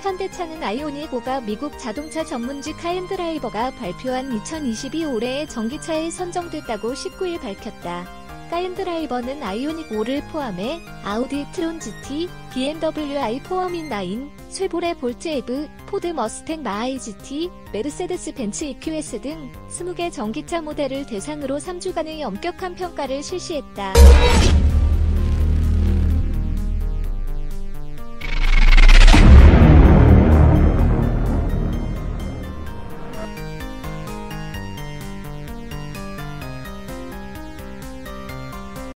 현대차는 아이오닉 5가 미국 자동차 전문지 카앤드라이버가 발표한 2022 올해의 전기차에 선정됐다고 19일 밝혔다. 카앤드라이버는 아이오닉 5를 포함해 아우디 e-트론 GT, BMW i4인 9, 쉐보레 볼트 EV, 포드 머스탱 마하-E GT, 메르세데스 벤츠 EQS 등 20개 전기차 모델을 대상으로 3주간의 엄격한 평가를 실시했다.